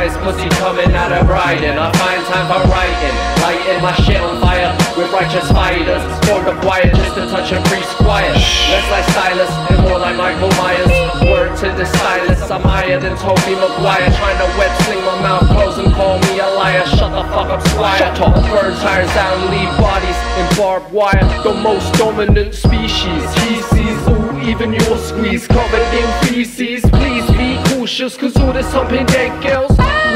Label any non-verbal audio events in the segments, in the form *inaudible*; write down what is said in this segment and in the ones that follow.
strides, pussy coming out of Brighton. I find time for writing, lighting my shit on fire with righteous fighters. For the quiet, just to touch of free quiet. Less like Silas and more like Michael Myers. Word to the stylist, I'm higher than Tobey Maguire. Trying to web sling my mouth closed and call me a liar. Shut the fuck up, squire. Shut up. Bird tires down, leave bodies in barbed wire. The most dominant species. He sees all, even your squeeze covered in feces. Please be cautious, cause all this humping dead girls.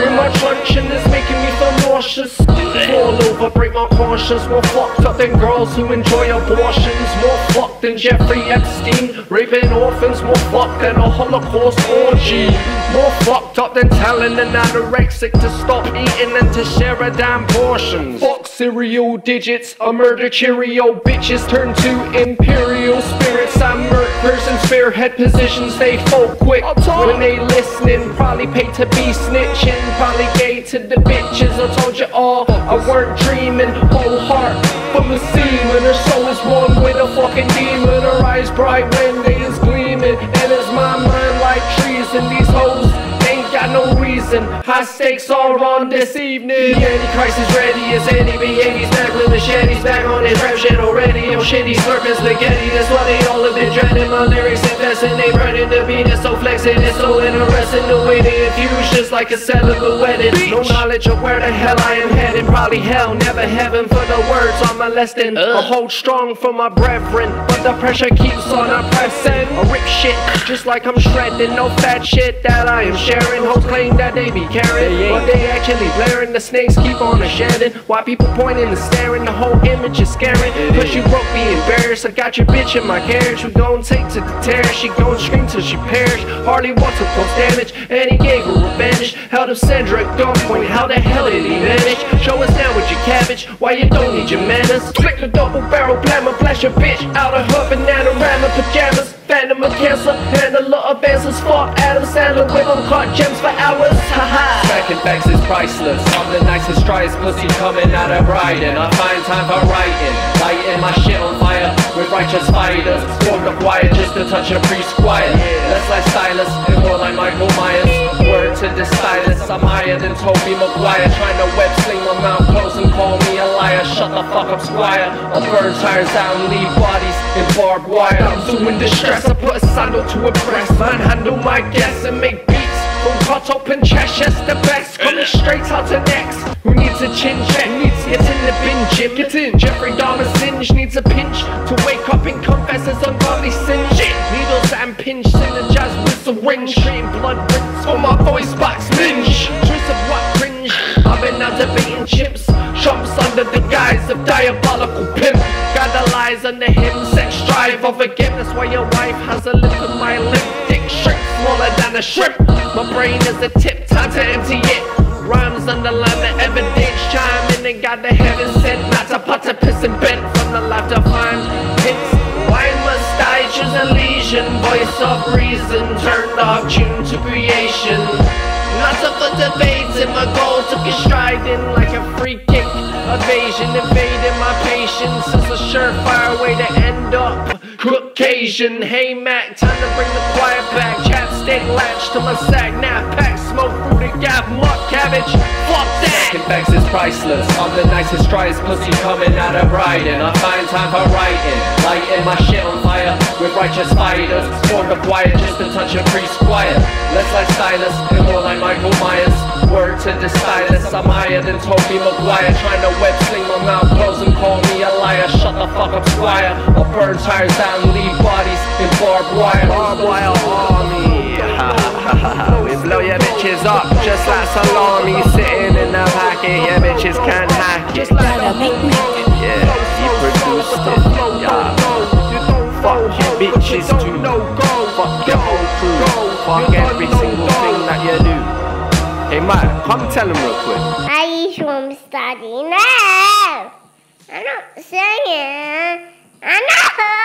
In my truncheon is making me feel Fall over, break my conscience. More fucked up than girls who enjoy abortions. More fucked than Jeffrey Epstein. Raping orphans, more fucked than a Holocaust orgy. More fucked up than telling an anorexic to stop eating and to share a damn portion. Fuck cereal digits, a murder Cheerio. Bitches turn to imperial spirits. I'm murkers in spearhead positions. They fall quick when they listening. Probably paid to be snitching. Probably gay to the bitches. You all, I weren't dreaming. Whole heart full of semen. Her soul is one with a fucking demon. Her eyes bright when they is gleaming. And it's my mind like trees. And these hoes ain't got no reason. High stakes are on this evening. The Antichrist is ready as any B80's back with machetes back on his rap shit already. Oh shit, he's slurping spaghetti. That's why they all have been dreading my lyrics investing. They burning the beat. It's so flexing. It's so interesting the way they infuse just like a celibate wedding. No knowledge of where the hell I am heading. Probably hell, never heaven for the words I'm molesting. I uh. hold strong for my brethren, but the pressure keeps on oppressing. I rip shit just like I'm shredding. No fat shit that I am sharing. Hoes claim that they be caring, but they actually blaring. The snakes keep on a shedding. Why people pointing and staring? The whole image is scaring. Cause you broke me embarrassed. I got your bitch in my carriage. We gon' take to the tear. She gon' scream till she perish. Hardly wants to cause damage, and he gave her revenge. Held up Sandra gunpoint. How the hell did he manage? Show us now with your cabbage. Why you don't need your manners? Click the double barrel blammer. Blast your bitch out of her banana pajamas. Phantom of cancer and a lot of answers for Adam Sandler with uncut gems for hours. Haha. Second backs is priceless. I'm the nicest, driest pussy coming out of Brighton. I find time for writing, lighting my shit on fire with righteous fighters. For the quiet, just a touch of priest quiet. Less higher than Tobey Maguire. Trying to web sling my mouth closed and call me a liar. Shut the fuck up, squire. A bird tires down, leave bodies in barbed wire. I'm doing distress. I put a sandal to a press, manhandle my guess and make beats. From cut open chest, yes, the best. Coming straight out to next. Who needs a chin check? Needs to get in the bin, Jim. Get in. Jeffrey Dahmer singe needs a pinch to wake up and confess his ungodly sin. Out chips. Chumps under the guise of diabolical pimp. Got the lies under him, sex drive for forgiveness. While your wife has a lip in my lip, dick shrink smaller than a shrimp. My brain is a tip, time to empty it. Rhymes underline the evidence, chime in and got the heaven sent. Pot to piss and bent from the left of find hits. Why must I choose a lesion? Voice of reason, turned off tune to creation. For debates, and my goal took a stride in like a free kick. Evasion, invading my patience is a surefire way to end up. Caucasian, hey Mac, time to bring the quiet back. Chapstick latch to my sack, nap pack, smoke fruit and gap, muck cabbage. Fuck that! Confex is priceless. I'm the nicest, driest pussy coming out of Brighton. I find time for writing, lighting my shit on fire with righteous fighters. For the quiet, just a touch of priest quiet. Less like stylus and more like Michael Myers. Word to the stylist, I'm higher than Tobey Maguire. Trying to web sling my mouth closed and call me a liar. Shut the fuck up, squire. I'll burn tires down, leave bodies in barbed wire. Barbed wire army. *laughs* we blow your bitches up just like salami sitting in the pocket. Your bitches can't hack it. Gotta make me. Yeah, he produced it. Yeah. Fuck you bitches too. Fuck your whole crew. Fuck every single thing that you do. Hey man, come tell him real quick. I from study now. I'm not singing. I know.